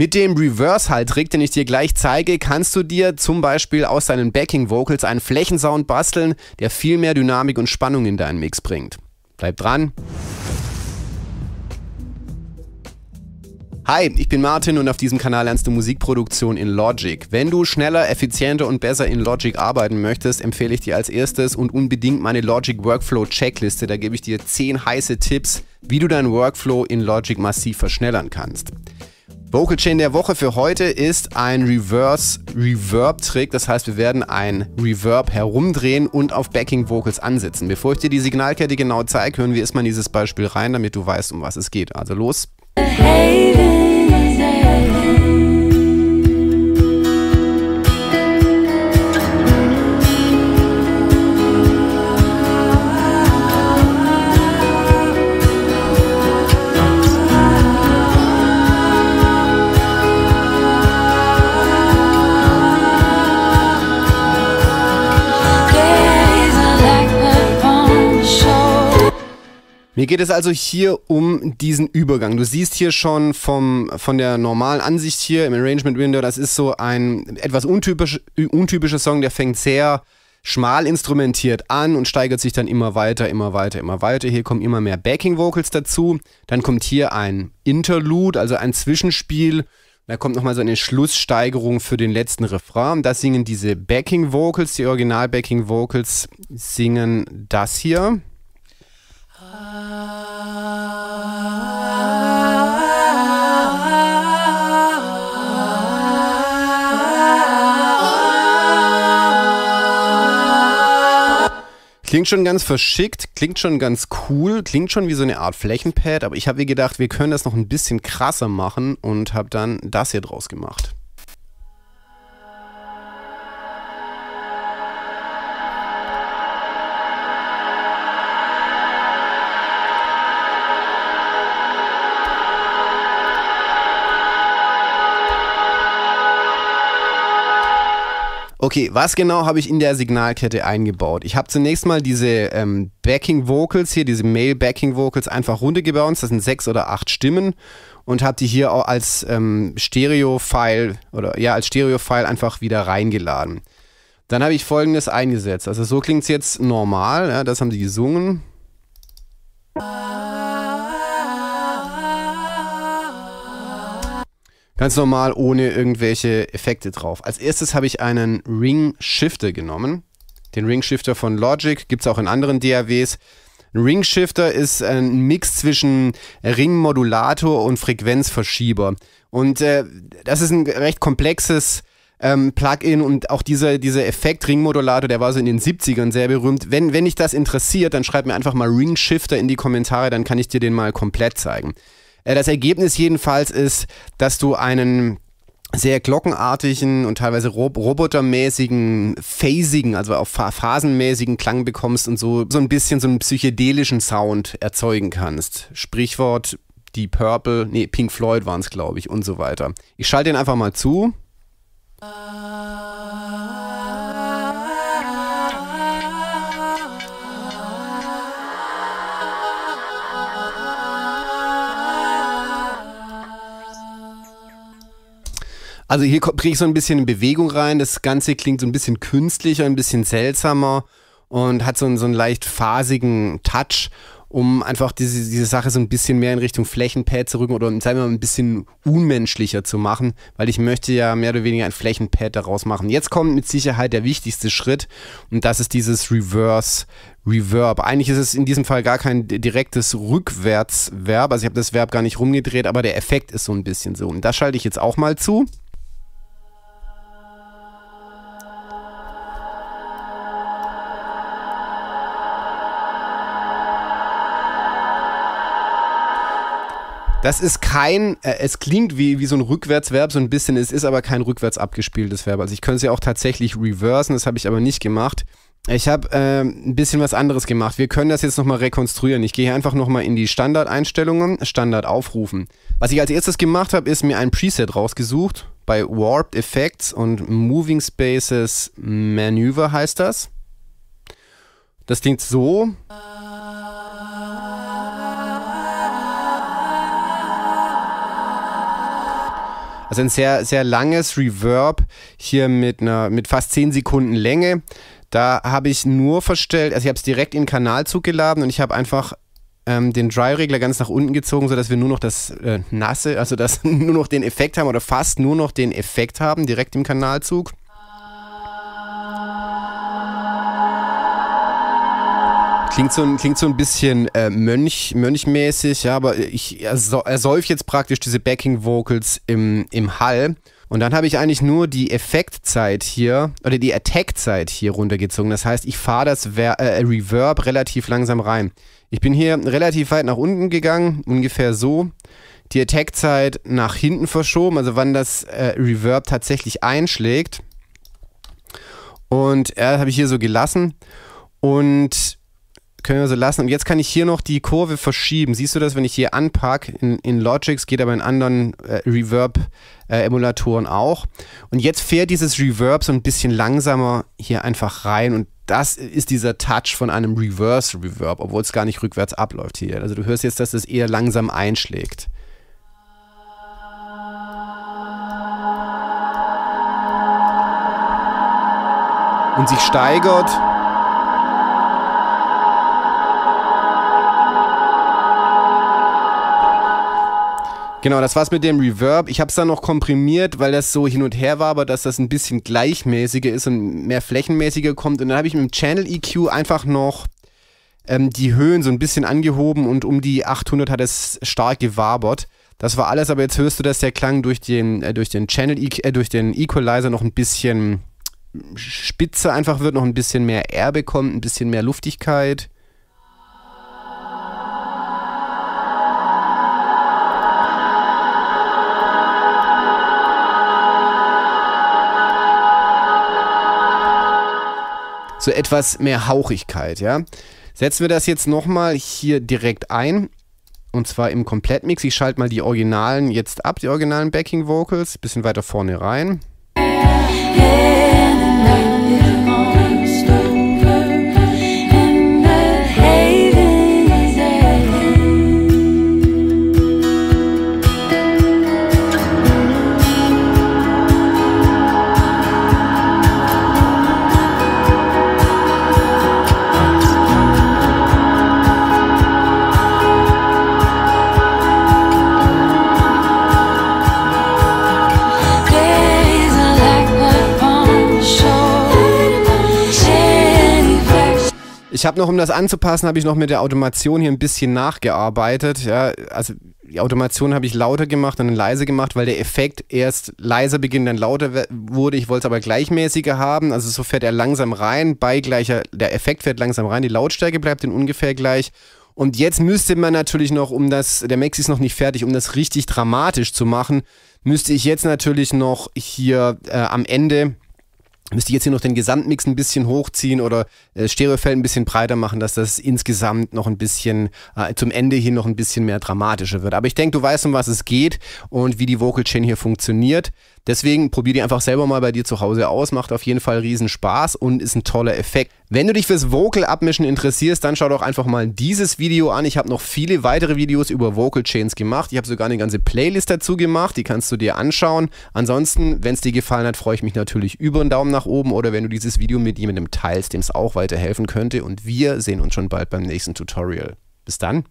Mit dem Reverse-Halt-Trick, den ich dir gleich zeige, kannst du dir zum Beispiel aus deinen Backing-Vocals einen Flächensound basteln, der viel mehr Dynamik und Spannung in deinen Mix bringt. Bleib dran! Hi, ich bin Martin und auf diesem Kanal lernst du Musikproduktion in Logic. Wenn du schneller, effizienter und besser in Logic arbeiten möchtest, empfehle ich dir als erstes und unbedingt meine Logic Workflow Checkliste. Da gebe ich dir 10 heiße Tipps, wie du deinen Workflow in Logic massiv verschnellern kannst. Vocal Chain der Woche für heute ist ein Reverse Reverb Trick. Das heißt, wir werden ein Reverb herumdrehen und auf Backing Vocals ansetzen. Bevor ich dir die Signalkette genau zeige, hören wir erstmal dieses Beispiel rein, damit du weißt, um was es geht. Also los. Mir geht es also hier um diesen Übergang. Du siehst hier schon vom, von der normalen Ansicht hier im Arrangement Window, das ist so ein etwas untypisch, untypischer Song, der fängt sehr schmal instrumentiert an und steigert sich dann immer weiter, immer weiter, immer weiter. Hier kommen immer mehr Backing Vocals dazu. Dann kommt hier ein Interlude, also ein Zwischenspiel. Da kommt nochmal so eine Schlusssteigerung für den letzten Refrain. Da singen diese Backing Vocals, die Original Backing Vocals, singen das hier. Klingt schon ganz verschickt, klingt schon ganz cool, klingt schon wie so eine Art Flächenpad, aber ich habe mir gedacht, wir können das noch ein bisschen krasser machen und habe dann das hier draus gemacht. Okay, was genau habe ich in der Signalkette eingebaut? Ich habe zunächst mal diese ähm, Backing Vocals hier, diese Male Backing Vocals einfach runtergebounced. Das sind sechs oder acht Stimmen und habe die hier auch als ähm, Stereo-File oder ja, als Stereo-File einfach wieder reingeladen. Dann habe ich folgendes eingesetzt. Also so klingt es jetzt normal, ja, das haben sie gesungen. Ganz normal, ohne irgendwelche Effekte drauf. Als erstes habe ich einen Ring Shifter genommen. Den Ring Shifter von Logic gibt es auch in anderen DAWs. Ein Ring Shifter ist ein Mix zwischen Ringmodulator und Frequenzverschieber. Und äh, das ist ein recht komplexes ähm, Plugin und auch dieser, dieser Effekt Ringmodulator, der war so in den 70ern sehr berühmt. Wenn, wenn dich das interessiert, dann schreib mir einfach mal Ring Shifter in die Kommentare, dann kann ich dir den mal komplett zeigen. Äh, das Ergebnis jedenfalls ist, dass du einen sehr glockenartigen und teilweise rob robotermäßigen, phasigen, also auch phasenmäßigen Klang bekommst und so, so ein bisschen so einen psychedelischen Sound erzeugen kannst. Sprichwort die Purple, nee, Pink Floyd waren es, glaube ich, und so weiter. Ich schalte den einfach mal zu. Also hier kriege ich so ein bisschen in Bewegung rein. Das Ganze klingt so ein bisschen künstlicher, ein bisschen seltsamer und hat so einen, so einen leicht phasigen Touch, um einfach diese, diese Sache so ein bisschen mehr in Richtung Flächenpad zu rücken oder sagen wir mal ein bisschen unmenschlicher zu machen, weil ich möchte ja mehr oder weniger ein Flächenpad daraus machen. Jetzt kommt mit Sicherheit der wichtigste Schritt und das ist dieses Reverse Reverb. Eigentlich ist es in diesem Fall gar kein direktes Rückwärtsverb, also ich habe das Verb gar nicht rumgedreht, aber der Effekt ist so ein bisschen so. Und das schalte ich jetzt auch mal zu. Das ist kein, äh, es klingt wie, wie so ein Rückwärtsverb, so ein bisschen, es ist aber kein rückwärts abgespieltes Verb. Also ich könnte es ja auch tatsächlich reversen, das habe ich aber nicht gemacht. Ich habe äh, ein bisschen was anderes gemacht. Wir können das jetzt nochmal rekonstruieren. Ich gehe einfach nochmal in die Standardeinstellungen, Standard aufrufen. Was ich als erstes gemacht habe, ist mir ein Preset rausgesucht. Bei Warped Effects und Moving Spaces Maneuver heißt das. Das klingt so. Also ein sehr, sehr langes Reverb hier mit einer, mit fast 10 Sekunden Länge. Da habe ich nur verstellt, also ich habe es direkt in den Kanalzug geladen und ich habe einfach ähm, den Dry-Regler ganz nach unten gezogen, sodass wir nur noch das äh, Nasse, also das nur noch den Effekt haben oder fast nur noch den Effekt haben, direkt im Kanalzug. Klingt so, ein, klingt so ein bisschen äh, Mönch, Mönchmäßig, ja, aber ich ersäufe jetzt praktisch diese Backing Vocals im, im Hall. Und dann habe ich eigentlich nur die Effektzeit hier oder die Attack-Zeit hier runtergezogen. Das heißt, ich fahre das Ver äh, Reverb relativ langsam rein. Ich bin hier relativ weit nach unten gegangen, ungefähr so. Die Attack-Zeit nach hinten verschoben, also wann das äh, Reverb tatsächlich einschlägt. Und er äh, habe ich hier so gelassen. Und können wir so lassen. Und jetzt kann ich hier noch die Kurve verschieben. Siehst du das, wenn ich hier anpacke in, in Logix, geht aber in anderen äh, Reverb-Emulatoren äh, auch. Und jetzt fährt dieses Reverb so ein bisschen langsamer hier einfach rein und das ist dieser Touch von einem Reverse Reverb, obwohl es gar nicht rückwärts abläuft hier. Also du hörst jetzt, dass es eher langsam einschlägt. Und sich steigert. Genau, das war's mit dem Reverb. Ich habe es dann noch komprimiert, weil das so hin und her war, aber dass das ein bisschen gleichmäßiger ist und mehr flächenmäßiger kommt. Und dann habe ich mit dem Channel EQ einfach noch ähm, die Höhen so ein bisschen angehoben und um die 800 hat es stark gewabert. Das war alles, aber jetzt hörst du, dass der Klang durch den, äh, durch den Channel, äh, durch den Equalizer noch ein bisschen spitzer einfach wird, noch ein bisschen mehr R bekommt, ein bisschen mehr Luftigkeit. So etwas mehr Hauchigkeit, ja. Setzen wir das jetzt nochmal hier direkt ein. Und zwar im Komplettmix. Ich schalte mal die Originalen jetzt ab, die originalen Backing Vocals. Bisschen weiter vorne rein. Ich habe noch, um das anzupassen, habe ich noch mit der Automation hier ein bisschen nachgearbeitet. Ja, also die Automation habe ich lauter gemacht, dann leise gemacht, weil der Effekt erst leiser beginnt, dann lauter wurde. Ich wollte es aber gleichmäßiger haben. Also so fährt er langsam rein, bei gleicher, der Effekt fährt langsam rein, die Lautstärke bleibt in ungefähr gleich. Und jetzt müsste man natürlich noch, um das, der Max ist noch nicht fertig, um das richtig dramatisch zu machen, müsste ich jetzt natürlich noch hier äh, am Ende müsste ich jetzt hier noch den Gesamtmix ein bisschen hochziehen oder äh, Stereofeld ein bisschen breiter machen, dass das insgesamt noch ein bisschen äh, zum Ende hin noch ein bisschen mehr dramatischer wird. Aber ich denke, du weißt, um was es geht und wie die Vocal Chain hier funktioniert. Deswegen probier die einfach selber mal bei dir zu Hause aus. Macht auf jeden Fall riesen Spaß und ist ein toller Effekt. Wenn du dich fürs Vocal Abmischen interessierst, dann schau doch einfach mal dieses Video an. Ich habe noch viele weitere Videos über Vocal Chains gemacht. Ich habe sogar eine ganze Playlist dazu gemacht. Die kannst du dir anschauen. Ansonsten, wenn es dir gefallen hat, freue ich mich natürlich über einen Daumen nach oben oder wenn du dieses Video mit jemandem teilst, dem es auch weiterhelfen könnte. Und wir sehen uns schon bald beim nächsten Tutorial. Bis dann.